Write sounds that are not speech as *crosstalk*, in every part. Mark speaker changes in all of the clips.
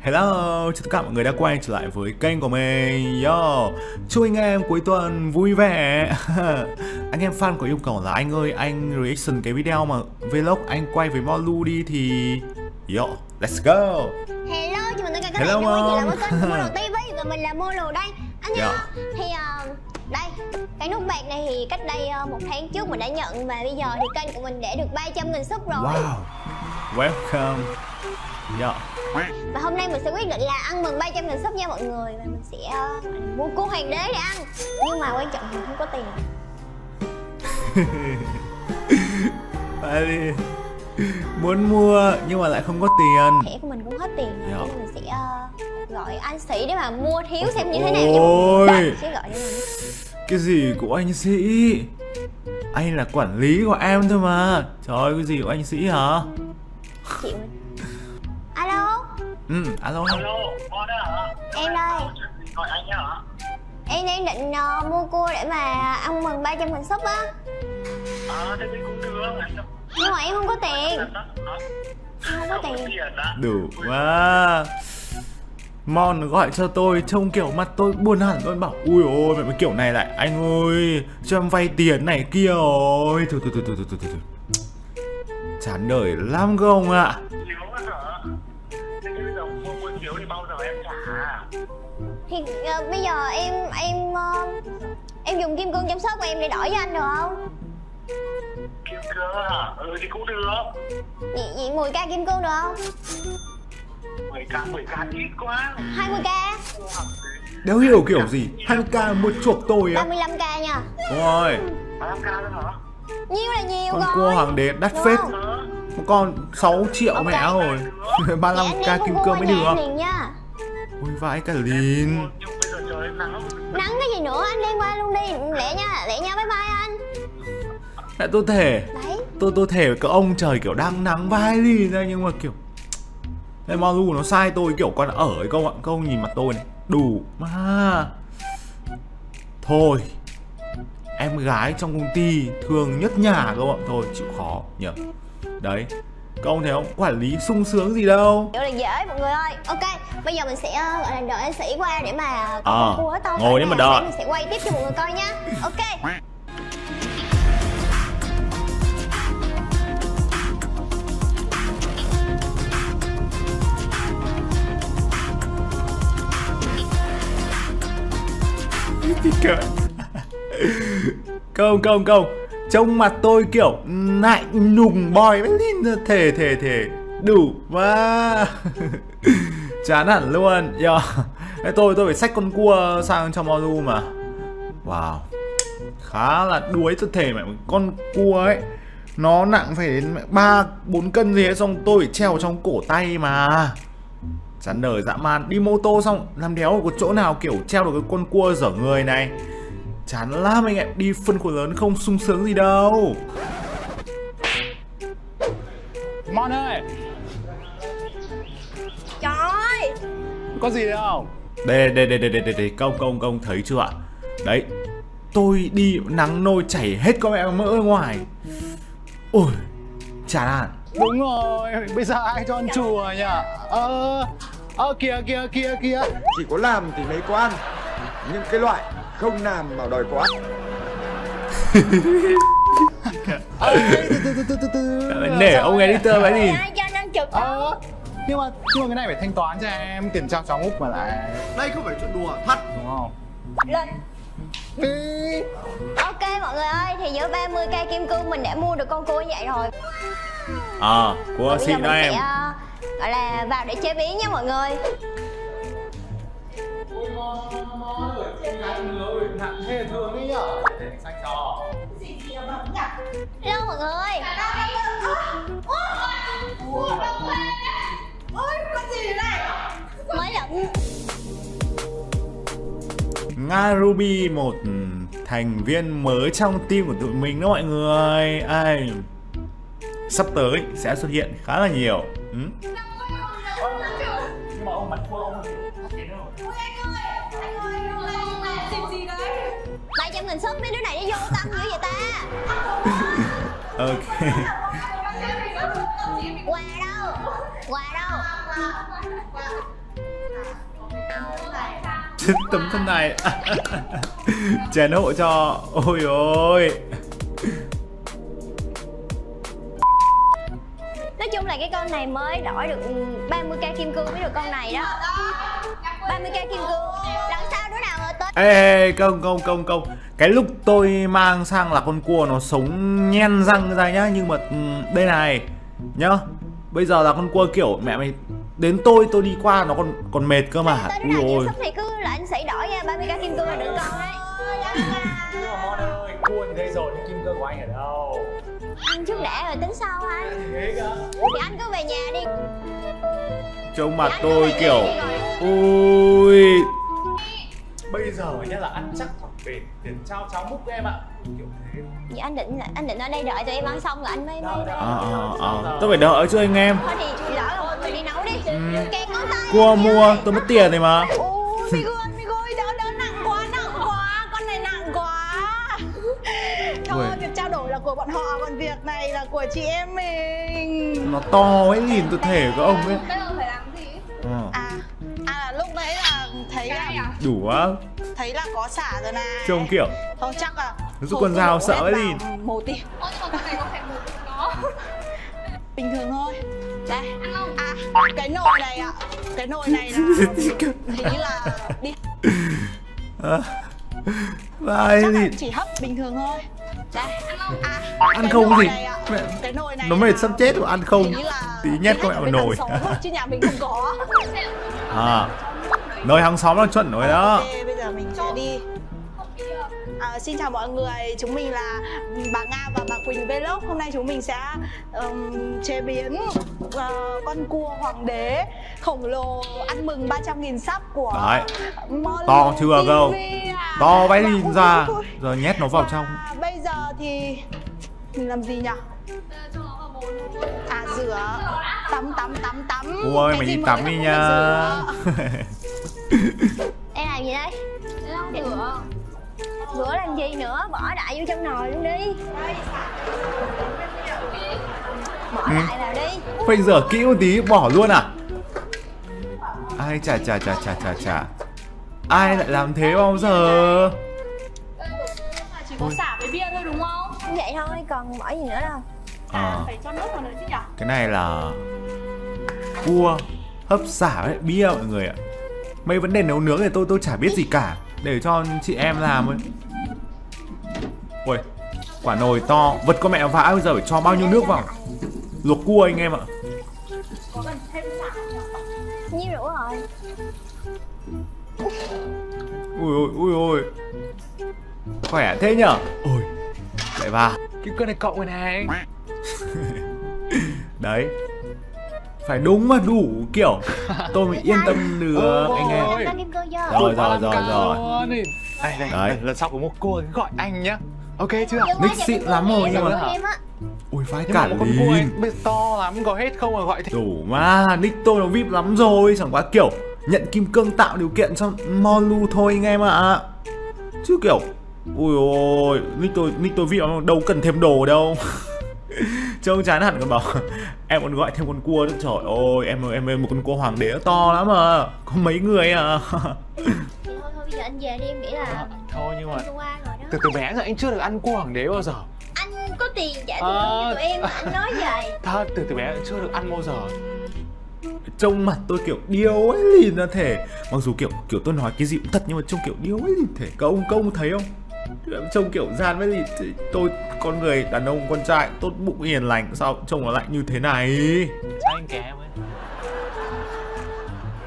Speaker 1: Hello, chào tất cả mọi người đã quay trở lại với kênh của mình. Yo, chúc anh em cuối tuần vui vẻ. *laughs* Anh em fan có yêu cầu là anh ơi, anh reaction cái video mà vlog anh quay với Molu đi thì Yo, let's go.
Speaker 2: Hello, chào mừng tất cả các
Speaker 1: Hello,
Speaker 2: bạn đã quay trở lại với kênh của Molo *laughs* TV và mình là Molo đây. Anh
Speaker 1: Dạ.
Speaker 2: Thì ờ, đây, cái nút bạc này thì cách đây ờ, một tháng trước mình đã nhận Và bây giờ thì kênh của mình để được 300 nghìn sub rồi.
Speaker 1: Wow, welcome Yo,
Speaker 2: Và hôm nay mình sẽ quyết định là ăn mừng 300 nghìn sub nha mọi người. Và mình sẽ ờ, mua cua hoàng đế để ăn. Nhưng mà quan trọng là không có tiền. *laughs*
Speaker 1: Phải đi Muốn mua nhưng mà lại không có tiền.
Speaker 2: Thẻ của mình cũng hết tiền. Rồi
Speaker 1: Dạ.
Speaker 2: Nên mình sẽ ờ, gọi anh sĩ để mà mua thiếu xem như thế nào.
Speaker 1: Ôi.
Speaker 2: Đây, sẽ gọi cho mình.
Speaker 1: Cái gì của anh sĩ? Anh là quản lý của em thôi mà. Trời ơi cái gì của anh sĩ hả?
Speaker 2: Chịu mình
Speaker 1: Ừ alo.
Speaker 3: Alo, con đó hả?
Speaker 2: em
Speaker 3: gì gọi anh hả?
Speaker 2: Em đang định ờ, mua cua để mà ăn mừng 300 nghìn sub á.
Speaker 3: À, thế thì cũng được.
Speaker 2: Nhưng mà em không có tiền? Em không có tiền?
Speaker 1: Đủ quá. Mon gọi cho tôi trông kiểu mặt tôi buồn hẳn. Luôn bảo Ui ôi mẹ mới kiểu này lại. Anh ơi cho em vay tiền này kia rồi. Thôi thôi thôi thôi thôi thôi thôi Chán đời lắm không ạ?
Speaker 3: Chiếu Thì
Speaker 2: ờ, bây giờ em em ờ, em dùng kim cương chăm sóc của em để đổi cho anh được không?
Speaker 3: Kim cương hả? Ừ thì cũng được.
Speaker 2: Vậy, vậy 10k kim cương được không?
Speaker 3: 10k, 10k ít quá.
Speaker 2: 20k,
Speaker 3: Mua hàng gì?
Speaker 1: Đéo hiểu kiểu gì 20k mua chuộc tôi á
Speaker 2: 35k nha
Speaker 1: Đúng rồi
Speaker 3: 35k nữa hả?
Speaker 2: Nhiều là nhiều
Speaker 1: Con
Speaker 2: rồi
Speaker 1: cua hoàng đế đắt
Speaker 2: Đúng
Speaker 1: phết? Một con 6 triệu
Speaker 2: Ok.
Speaker 1: mẹ rồi
Speaker 2: Vậy anh
Speaker 1: 35k
Speaker 2: đem *laughs*
Speaker 1: kim cương mới được
Speaker 2: liền nha
Speaker 1: Ôi vãi cả lìn.
Speaker 3: Nắng
Speaker 2: cái gì nữa anh đem qua luôn đi. Lẹ nha, lẹ nha bye bye anh.
Speaker 1: Lại tôi thể
Speaker 2: Đấy.
Speaker 1: Tôi tôi thể cái ông trời kiểu đang nắng vai lìn ra nhưng mà kiểu Đây Malu nó sai tôi kiểu con ở ấy câu ạ. Câu nhìn mặt tôi này. Đủ mà Thôi Em gái trong công ty thường nhất nhà các bạn Thôi chịu khó nhỉ Đấy Các ông thấy không? Quản lý sung sướng gì đâu.
Speaker 2: Điều là dễ mọi người ơi. Ok, bây giờ mình sẽ ờ, gọi là đợi anh sĩ qua để mà có con cua to
Speaker 1: ngồi đấy mà đợi.
Speaker 2: để Mình sẽ quay tiếp cho mọi người coi nha. Ok.
Speaker 1: Thì cỡ Công công công Trông mặt tôi kiểu lạnh nùng boy mới lên thề thể thể thể Đủ mà *laughs* Chán hẳn luôn. Yo. Thế tôi tôi phải xách con cua sang cho Moru mà. Wow. Khá là đuối thật thể mà Con cua ấy, Nó nặng phải đến ba, bốn cân gì ấy, Xong tôi phải treo trong cổ tay mà. Chán đời dã man. Đi mô tô xong, làm đéo có chỗ nào kiểu treo được cái con cua dở người này. Chán lắm anh em Đi phân khối lớn không sung sướng gì đâu.
Speaker 4: Mon ơi!
Speaker 2: Trời! Ơi
Speaker 4: Có gì đâu. Không
Speaker 1: Đây đây đây đây đây đây, đây. Công công công thấy chưa ạ? Đấy Tôi đi nắng nôi chảy hết con mẹ mỡ ở ngoài. Ôi Chán hẳn
Speaker 4: Đúng rồi Bây giờ ai cho ăn chùa nhỉ? Ờ Ờ kìa kìa kìa kìa.
Speaker 5: Chỉ có làm thì mới có ăn những cái loại không làm mà đòi có ăn
Speaker 4: Ờ từ từ từ từ từ. Từ
Speaker 1: Nể ông editor cái gì
Speaker 2: trực
Speaker 4: Ờ. Nhưng mà Nhưng mà cái này phải thanh toán cho em Tiền trao cháu úc mà lại.
Speaker 5: Đây không phải chuyện đùa thật.
Speaker 4: Đúng không?
Speaker 2: Lên.
Speaker 4: Đi
Speaker 2: Ok mọi người ơi, thì với 30k kim cương mình đã mua được con cua như vậy rồi.
Speaker 1: À Cua xịn đó
Speaker 2: sẽ
Speaker 1: em.
Speaker 2: ờ, gọi là vào để chế biến nha mọi người
Speaker 4: Thế thương đi nhở Sách cho
Speaker 2: Hello mọi người Mới lận
Speaker 1: Nga Ruby một thành viên mới trong team của tụi mình đó mọi người. Ai, Sắp tới sẽ xuất hiện khá là nhiều. Ừ?
Speaker 4: Ui anh ơi, anh ơi, anh
Speaker 2: làm gì đấy? 300 nghìn sub mấy đứa này nó vô tâm dữ vậy ta?
Speaker 1: ok.
Speaker 2: Quà đâu? Quà đâu?
Speaker 1: Tấm thân này *laughs* Chén hộ cho Ôi ôi
Speaker 2: nói chung là cái con này mới đổi được 30k kim cương mới được con này đó. 30k kim cương. Lần sau đứa nào mà tới
Speaker 1: ê, ê công công công công. Cái lúc tôi mang sang là con cua nó sống nhen răng ra nhá nhưng mà ừ, đây này nhá. Bây giờ là con cua kiểu mẹ mày đến tôi tôi đi qua nó còn còn mệt cơ mà. Ui ôi.
Speaker 2: này cứ là anh sĩ đổi nha 30k kim cương là được con đấy
Speaker 4: Mà Mon ơi, cua thì đây rồi, nhưng kim cương của anh ở đâu?
Speaker 2: ăn trước đã rồi tính sau anh
Speaker 4: Thế cơ.
Speaker 2: Thì anh cứ về nhà đi.
Speaker 1: Trông mặt tôi kiểu ui.
Speaker 4: Bây giờ nhá là ăn chắc khoảng tiền tiền trao cháo múc em ạ. Kiểu thế.
Speaker 2: Vậy anh định anh định ở đây đợi tụi em ăn xong rồi anh mới mới
Speaker 1: ờ ờ ờ tôi phải đợi chứ anh em.
Speaker 2: Thôi thì lỡ rồi mình đi nấu đi. Tay
Speaker 1: cua mua tôi mất tiền này mà
Speaker 6: của chị em mình.
Speaker 1: Nó to ấy nhìn tôi thể của ông ấy.
Speaker 7: Bây giờ phải làm gì?
Speaker 6: À À là lúc đấy là thấy là
Speaker 7: à?
Speaker 1: đủ quá.
Speaker 6: thấy là có xả rồi này.
Speaker 1: Trông kiểu
Speaker 6: Không chắc là
Speaker 1: Rút con dao sợ ấy đi.
Speaker 6: Một tí
Speaker 7: Ôi nhưng mà con này có phải một nó? *laughs*
Speaker 6: Bình thường thôi. Đây.
Speaker 7: Ăn không?
Speaker 6: À cái nồi này ạ. Cái nồi này là *laughs* Hình như là đi *laughs*
Speaker 1: Vai
Speaker 6: Chắc
Speaker 1: thì
Speaker 6: chỉ hấp bình thường thôi. Đây
Speaker 7: Ăn không?
Speaker 6: À
Speaker 1: ăn
Speaker 6: cái
Speaker 1: không
Speaker 6: nồi
Speaker 1: gì. Mẹ,
Speaker 6: Cái nồi này
Speaker 1: nó mệt
Speaker 6: là-
Speaker 1: sắp chết rồi ăn không.
Speaker 6: là
Speaker 1: tí nhét con mẹ vào nồi.
Speaker 6: Chứ nhà mình không có.
Speaker 1: À nơi hàng xóm là chuẩn rồi đó.
Speaker 6: Ok, bây giờ mình sẽ đi. À, xin chào mọi người, chúng mình là bà Nga và bà Quỳnh Vlog. Hôm nay chúng mình sẽ ừm, chế biến ờ, con cua hoàng đế. Khổng lồ ăn mừng 300.000 sub của
Speaker 1: Đấy.
Speaker 6: Molu
Speaker 1: To chưa
Speaker 6: TV
Speaker 1: đâu.
Speaker 6: à.
Speaker 1: to váy
Speaker 6: Và-
Speaker 1: nhìn
Speaker 6: ui,
Speaker 1: ra.
Speaker 6: ui, ui.
Speaker 1: rồi nhét nó vào
Speaker 6: Và
Speaker 1: trong
Speaker 6: Bây giờ thì mình làm gì nhỉ? À rửa. Tắm tắm tắm tắm. Cái
Speaker 1: mày đi tắm đi nha. *laughs*
Speaker 2: em làm gì đây?
Speaker 7: Lau rửa.
Speaker 2: Rửa làm gì nữa? Bỏ đại vô trong nồi luôn đi
Speaker 1: Ừ.
Speaker 2: đại vào đi.
Speaker 1: Phải rửa kỹ một tí bỏ luôn à? Ai chà chà chà chà chà chà. Ai lại làm thế bao giờ?
Speaker 7: Chỉ có xả với bia thôi đúng không?
Speaker 2: Vậy thôi còn bỏ gì nữa đâu.
Speaker 1: À,
Speaker 6: Phải cho nước vào nữa chứ nhỉ?
Speaker 1: cái này là cua hấp xả với bia mọi người ạ. Mấy vấn đề nấu nướng thì tôi tôi chả biết gì cả. Để cho chị em làm ấy ui quả nồi to vật con mẹ vã bây giờ phải cho bao nhiêu nước vào luộc cua anh em ạ.
Speaker 2: Nhiêu rượu rồi.
Speaker 1: Ui ôi ui ôi khỏe thế nhở? Ôi. Lại vào
Speaker 4: Cái cân này cộng rồi này. *laughs*
Speaker 1: Đấy. Phải đúng mà đủ kiểu tôi mới yên tâm được anh em. Rồi, rồi, rồi, rồi.
Speaker 4: Đây đây,
Speaker 1: Đấy.
Speaker 4: lần sau có một cô gọi anh nhá Ok chưa?
Speaker 1: Nick
Speaker 2: mà
Speaker 1: xịn lắm rồi, nhưng mà- ui
Speaker 4: mà
Speaker 1: cả
Speaker 4: một con cua ấy to lắm, có hết không mà gọi thế.
Speaker 1: Đủ mà nick tôi nó vip lắm rồi chẳng qua kiểu nhận kim cương tạo điều kiện cho molu thôi anh em ạ. Chứ kiểu ui ôi nick tôi nick tôi vip lắm đâu cần thêm đồ đâu. *laughs* Trông chán hẳn còn bảo *laughs* em còn gọi thêm con cua nữa. Trời ơi em em em một con cua hoàng đế to lắm mà có mấy người à
Speaker 2: Thì *laughs* thôi thôi bây giờ anh về đi em nghĩ là
Speaker 4: Thôi nhưng mà từ từ bé giờ anh chưa được ăn cua hoàng đế bao giờ.
Speaker 2: Anh có tiền trả tiền
Speaker 4: À.
Speaker 2: cho tụi em anh nói vậy.
Speaker 4: Thật, từ từ bé anh chưa được ăn bao giờ.
Speaker 1: Trông mặt tôi kiểu điêu ấy lìn ra thể. Mặc dù kiểu kiểu tôi nói cái gì cũng thật nhưng mà trông kiểu điêu ấy lìn thể. Các ông các ông thấy không? Trông kiểu gian với lìn thì tôi con người đàn ông con trai tốt bụng hiền lành sao trông nó lại như thế này?
Speaker 4: Anh kém ấy?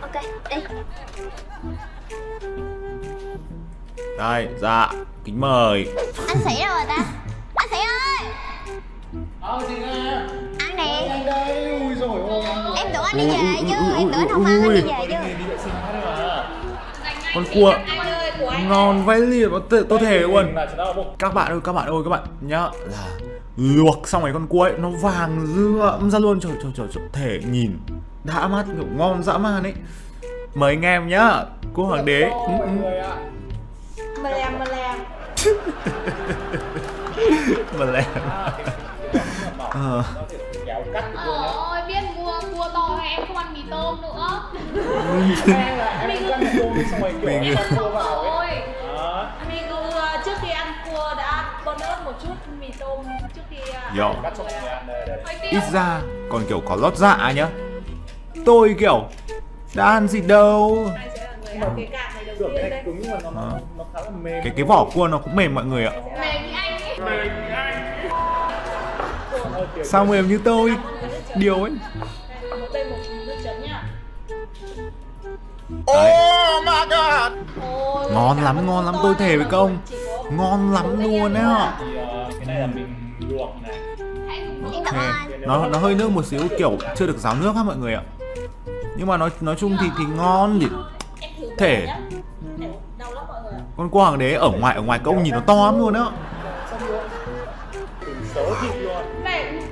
Speaker 2: Ok đi
Speaker 1: đây dạ kính mời.
Speaker 2: Anh sĩ đâu rồi ta? Anh sĩ ơi! Ăn nè. Em tưởng anh đi về chứ em tưởng anh không ăn anh đi về chứ.
Speaker 1: Con cua. Ngon vãi liền tôi, tôi thề luôn. Các bạn ơi các bạn ơi các bạn nhá. Là luộc xong rồi con cua ấy nó vàng rượm ra luôn. Trời trời trời, trời thể nhìn. Đã mắt kiểu ngon dã man ấy. Mời anh em nhá. Cua hoàng đế. Ừ, ừ.
Speaker 6: Mà lèm mà lèm *laughs*
Speaker 1: mà lẹ ờ.
Speaker 7: Ôi biết mua cua to em không ăn mì tôm nữa.
Speaker 4: Xong rồi kiểu
Speaker 1: Mình-
Speaker 4: cho cua vào ấy
Speaker 7: Ôi
Speaker 4: đó
Speaker 6: Mình uh, trước khi ăn cua đã bonus một chút mì tôm trước khi uh,
Speaker 1: Yo.
Speaker 4: ăn
Speaker 7: tiếc
Speaker 1: ít ra còn kiểu có lót dạ nhá. Tôi kiểu đã ăn gì đâu
Speaker 6: Cái
Speaker 4: tưởng
Speaker 6: tiên
Speaker 4: cái
Speaker 6: đây
Speaker 4: này cứng mà nó nó, nó khá là mềm.
Speaker 1: Cái cái vỏ cua nó cũng mềm mọi người ạ.
Speaker 7: Mềm như anh ấy.
Speaker 4: Hơi kiểu
Speaker 1: sao mềm như tôi? Điều ấy.
Speaker 6: Đây, một đây một nước chấm nhá
Speaker 1: Đấy.
Speaker 6: Ôi,
Speaker 1: Ngon lắm, ngon lắm, tôi thề với công. ngon lắm luôn đấy ạ
Speaker 4: thì ờ, cái này là mình luộc này.
Speaker 2: Em cảm ơn anh
Speaker 1: nó nó hơi nước một xíu kiểu chưa được ráo nước á mọi người ạ. Nhưng mà nói nói chung thì thì ngon thì Thể. Con cua hoàng đế ở ngoài ở ngoài cậu nhìn nó to lắm luôn á.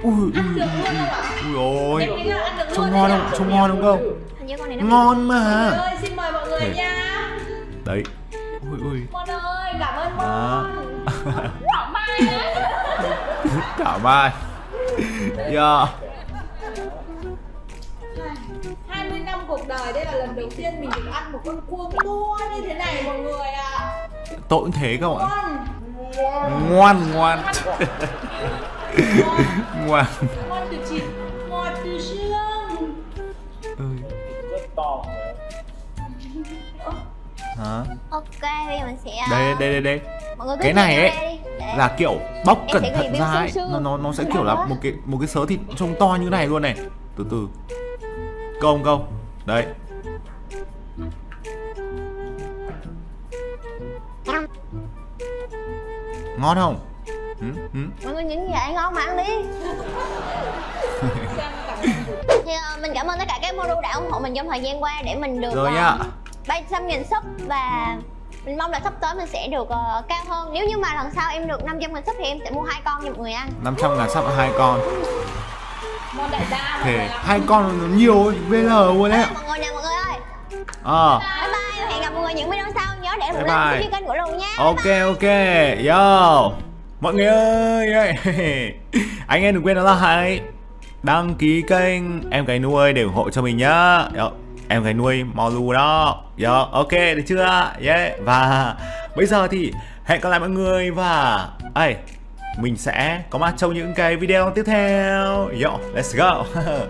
Speaker 1: Ui ui
Speaker 6: ăn được luôn không ạ?
Speaker 1: ui ôi.
Speaker 6: Được luôn
Speaker 1: trông ngon không? trông ngon không không
Speaker 2: Hình như con này nó
Speaker 1: ngon mà.
Speaker 6: Ơi, xin mời mọi người nha.
Speaker 1: Đấy. Ui ui.
Speaker 6: Mon ơi, cảm ơn. Mon
Speaker 7: Thảo mai đấy. *laughs*
Speaker 1: Cả mai. Yeah.
Speaker 6: 20 năm cuộc đời đây là lần đầu tiên mình được ăn một con cua cua như thế này mọi người ạ
Speaker 1: tôi cũng thế các bạn.
Speaker 6: Ngon
Speaker 1: ngoan ngoan. Ngoan.
Speaker 6: Ngon từ
Speaker 4: to
Speaker 1: hả?
Speaker 2: Ok, bây giờ mình sẽ ờ,
Speaker 1: đây đây đây. đây
Speaker 2: cứ
Speaker 1: cái này ấy là kiểu bóc cẩn thận ra ấy. nó nó nó sẽ kiểu là một cái một cái sớ thịt trông to như này luôn này. Từ từ. Câu không câu. Đấy ngon không? Ừ, ừ.
Speaker 2: Mọi người nhìn vậy ngon mà ăn đi. *laughs* Thì ờ, mình cảm ơn tất cả các module đã ủng hộ mình trong thời gian qua để mình được
Speaker 1: rồi
Speaker 2: ờ,
Speaker 1: nhá
Speaker 2: 300 sub và mình mong là sắp tới mình sẽ được ờ, cao hơn. Nếu như mà lần sau em được 500 nghìn sub thì em sẽ mua hai con cho mọi người ăn.
Speaker 1: 500 ngàn sắp hai con.
Speaker 6: Đại gia người ạ
Speaker 1: hai con nhiều ấy, VL luôn đấy
Speaker 2: Mọi người nè mọi người ơi.
Speaker 1: Ờ.
Speaker 2: Bye bye, hẹn gặp mọi người những video sau Để một cho kênh của Lù nha.
Speaker 1: Ok ok. Yo. Mọi người ơi. *laughs* Anh em đừng quên đó là hãy Đăng ký kênh Em cái nuôi để ủng hộ cho mình nhá. Yo. Em cái nuôi Molu đó. Yo, Ok được chưa? Yeah. Và bây giờ thì hẹn gặp lại mọi người Và ấy Mình sẽ có mặt trong những cái video tiếp theo. Yo, let's go *laughs*